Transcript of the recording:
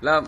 La